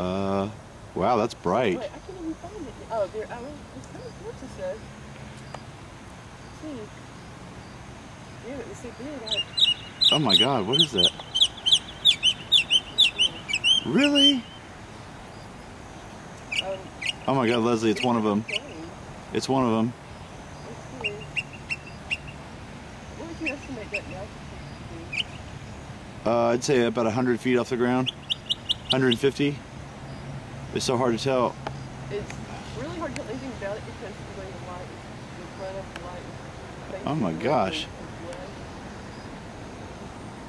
Uh, wow, that's bright. Wait, I can't even find it. Oh, there. I mean, it's kind of close, it says. See. Yeah, it's so big. Oh my God, what is that? Really? um, Oh my God, Leslie, it's one of them. It's one of them. Let's see. What would you estimate that now? to be? Uh, I'd say about 100 feet off the ground. 150. It's so hard to tell. It's really hard to tell anything about it because the way the light is, the front of the light is Oh my gosh.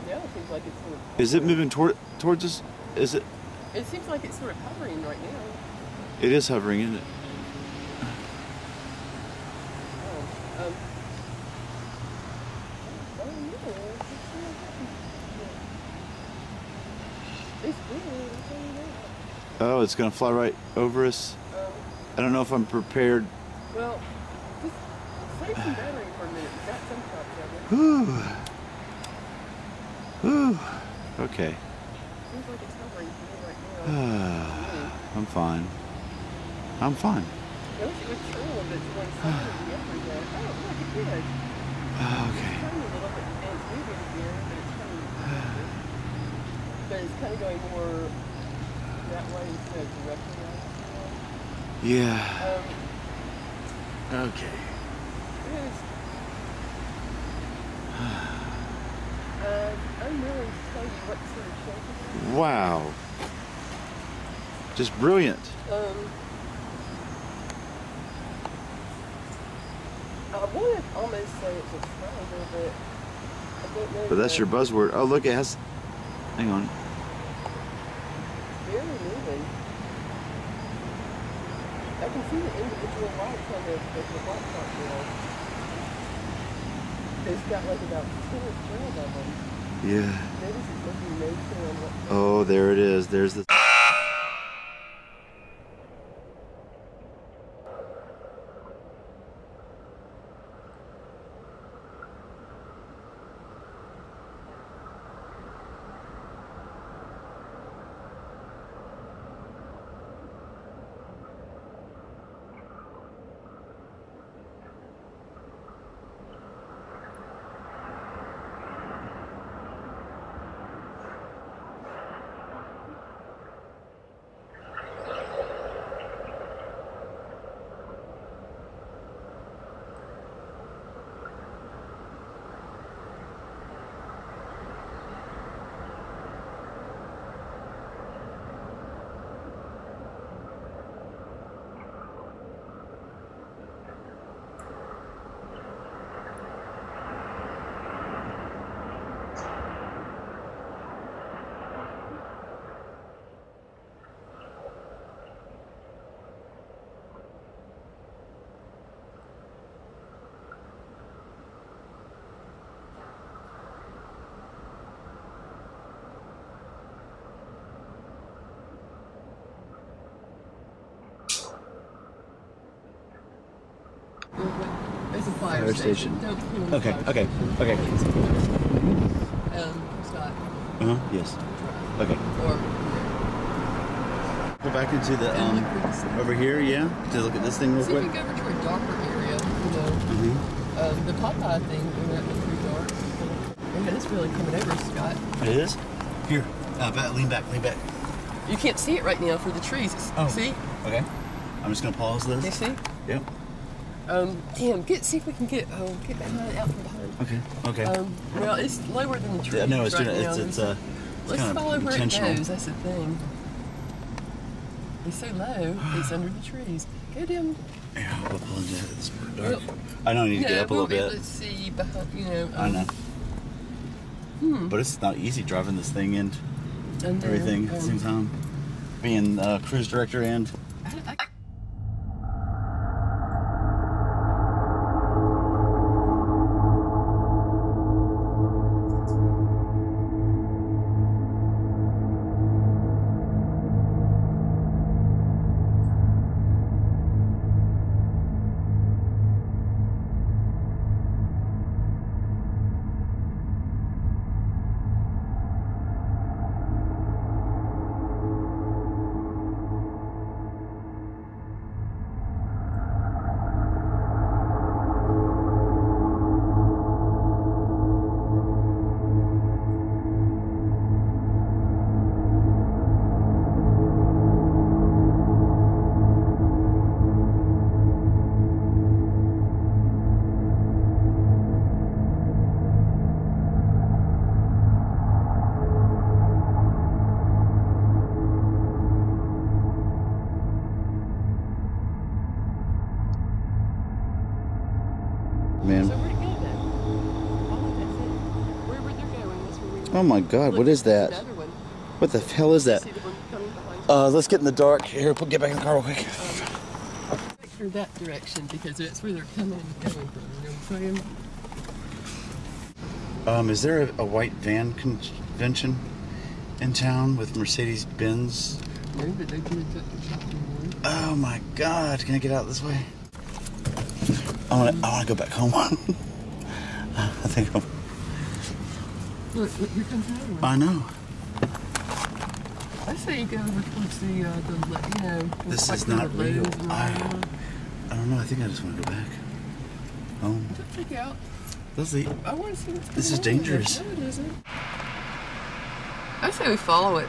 Now it seems like it's sort of. Is it moving toward towards us? Is it? It seems like it's sort of hovering right now. It is hovering, isn't it? Oh, um. Oh, yeah. It's, it's good. I'll tell you that. Oh, it's gonna fly right over us. I don't know if I'm prepared. well, just save some battery for a minute. We've got some. Whew. Whew. Okay. Seems like it's hovering for me right now. I'm fine. I'm fine. I wish it would turn a bit to one side or the other there. Oh, look, it did. Okay. It's turning a little bit and it's moving again, but it's turning. but it's kind of going more Yeah. Okay. Wow. Just brilliant. Um, I to almost say it's a triangle, but I don't know. But that's your buzzword. Oh, look, it has. Hang on. Very moving. I can see the individual lights on the, the, the black top. It's got like about 10 or 12 of them. Yeah. Maybe it's looking nature on what. Oh, there it is. There's the. It's a fire, Fire station. Don't put it in the Okay, okay, station. okay. Um, Scott. Uh huh. Yes. Okay. Or. Go back into the um look for this- over here. Yeah. To look at this thing real See if quick. we go over to a darker area, you know. Mm-hmm. Um, the Popeye thing, when that went pretty dark. Yeah, it's really coming over, Scott. It is. Here. Uh, back, lean back. Lean back. You can't see it right now for the trees. Oh. See? Okay. I'm just gonna pause this. You see? Yep. Um, damn, get see if we can get oh get behind out from behind. Okay. Okay. Um, well, it's lower than the trees. Yeah, no, it's right doing, it's it's uh it's Let's kind follow of where it goes. That's the thing. It's so low. It's under the trees. Go down. Yeah, we'll pull into it. It's pretty dark. Well, I know I need to no, get up a little bit. see behind. You know. I um, know. Hmm. But it's not easy driving this thing and everything at the same um, time. Being uh, cruise director and I, I, Oh my God, what is that? What the hell is that? See the one coming behind you? Uh, let's get in the dark. Here, put- get back in the car real quick. Picture that direction because that's where they're coming and going from. You know what I'm saying? Um, is there a, a white van convention in town with Mercedes Benz? Maybe they did the. Oh my God! Can I get out this way? I want to. I want to go back home. I think I'm. Look, look, here comes another one. I know. I say you go over towards the, uh, the, you know, This like is not real. I- I don't know. I think I just want to go back home. Just check out. Leslie, I want to see what's This is dangerous. with it. No, it isn't. I say we follow it.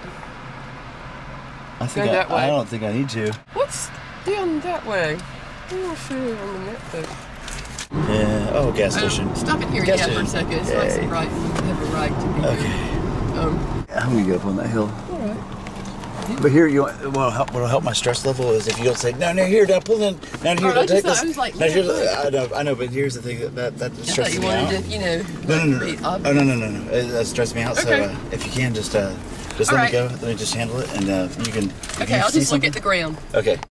I think Go I, that way. I don't think I need to. What's down that way? I want to show you on the map. Yeah. Oh, gas station. Stop it here, Gas yeah, for a second. It's nice and bright. You have a right to be Okay. here. Um, I'm gonna go up on that hill. all right. But here, you what'll help, what'll help my stress level is if you don't say, "No, no, here, now pull in, now here, don't take this." Like, no, here, look. I know, I know, but here's the thing that that, that stresses you me out. to, you know, No, no, no, no. Oh, no, no, no, no. It, that stresses me out. Okay. So uh, if you can, just uh, just All let right. me go. Let me just handle it, and uh, you can. Okay, I'll just look at the ground. Okay.